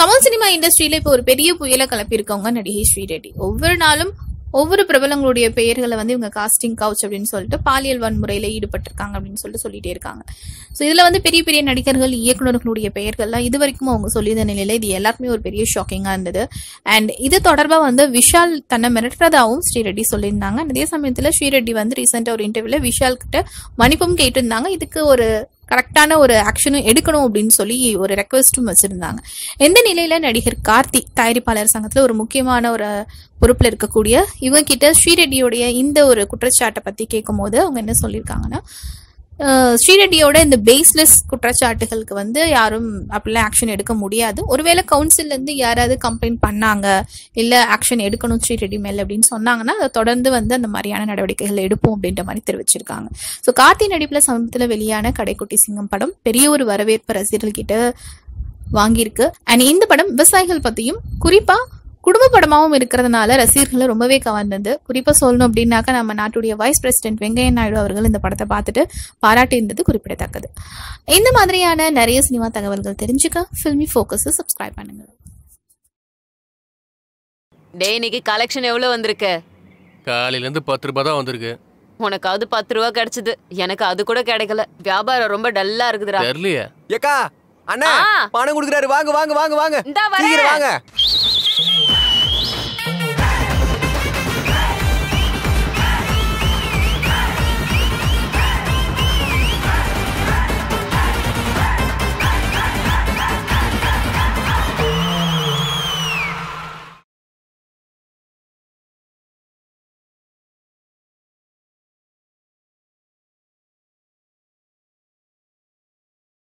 Tamil cinema இண்டஸ்ட்ரியில இப்போ ஒரு பெரிய புயலை கிளப்பியிருக்கவங்க நடிகை ஸ்ரீரெட்டி. ஒவ்வொரு நாளும் ஒவ்வொரு பிரபலங்களுடைய பெயர்களை வந்து இவங்க காஸ்டிங் கவுச் அப்படின்னு சொல்லிட்டு பாலியல் வன்முறையில ஈடுபட்டிருக்காங்க அப்படின்னு சொல்லிட்டு சொல்லிட்டே இருக்காங்க. ஸோ இதுல வந்து பெரிய பெரிய நடிகர்கள் இயக்குநர்களுடைய பெயர்கள்லாம் இது வரைக்கும் அவங்க சொல்லியிருந்த நிலையில இது எல்லாருக்குமே ஒரு பெரிய ஷாக்கிங்கா இருந்தது. அண்ட் இது தொடர்பாக வந்து விஷால் தன்னை மிரட்டுறதாகவும் ஸ்ரீரெட்டி சொல்லியிருந்தாங்க. அதே சமயத்துல ஸ்ரீரெட்டி வந்து ரீசெண்டாக ஒரு இன்டர்வியூல விஷால் கிட்ட மன்னிப்பும் கேட்டிருந்தாங்க. இதுக்கு ஒரு கரெக்டான ஒரு ஆக்ஷனும் எடுக்கணும் அப்படின்னு சொல்லி ஒரு ரெக்வஸ்ட்டும் வச்சிருந்தாங்க. எந்த நிலையில நடிகர் கார்த்தி தயாரிப்பாளர் சங்கத்துல ஒரு முக்கியமான ஒரு பொறுப்புல இருக்கக்கூடிய இவங்க கிட்ட ஸ்ரீரெட்டியோடைய இந்த ஒரு குற்றச்சாட்டை பத்தி கேட்கும் போது அவங்க என்ன சொல்லியிருக்காங்கன்னா ஸ்ரீரெட்டியோட இந்த பேஸ்லெஸ் குற்றச்சாட்டுகளுக்கு வந்து யாரும் அப்படிலாம் ஆக்ஷன் எடுக்க முடியாது. ஒருவேளை கவுன்சில்ல இருந்து யாராவது கம்ப்ளைண்ட் பண்ணாங்க இல்ல ஆக்ஷன் எடுக்கணும் ஸ்ரீரெட்டி மேல அப்படின்னு சொன்னாங்கன்னா அதை தொடர்ந்து வந்து அந்த மாதிரியான நடவடிக்கைகள் எடுப்போம் அப்படின்ற மாதிரி தெரிவிச்சிருக்காங்க. ஸோ கார்த்தி நடிப்புல சமீபத்தில் வெளியான கடைக்குட்டி சிங்கம் படம் பெரிய ஒரு வரவேற்பு ரசிகர்கள் கிட்ட வாங்கியிருக்கு. அண்ட் இந்த படம் விவசாயிகள் பத்தியும் குறிப்பா குடும்ப படமாவும் இருக்கிறதுனால ரசிகர்களை ரொம்பவே கவர்ந்தது. குறிப்பா சொல்லணும் அப்படின்னாக்கா நம்ம நாட்டுடைய வைஸ் பிரசிடென்ட் வெங்கையா நாயுடு அவர்கள் இந்த படத்தை பார்த்துட்டு பாராட்டியிருந்தது குறிப்பிடத்தக்கது. இந்த மாதிரியான நிறைய சினிமா தகவல்கள் தெரிஞ்சுக்க ஃபில்மி ஃபோக்கஸ் சப்ஸ்கிரைப் பண்ணுங்க. டேய் இன்னைக்கு கலெக்ஷன் எவ்வளவு வந்திருக்கு? காலையில இருந்து பத்து ரூபாய் தான் வந்திருக்கு. உனக்காவது பத்து ரூபா கிடைச்சது. எனக்கு அது கூட கிடைக்கல. வியாபாரம் ரொம்ப டல்லா இருக்குதுடா. தெரியலையே. ஏக்கா அண்ணா. பணம் கொடுக்குறாரு. வாங்க வாங்க வாங்க வாங்க. இந்தா வாங்க.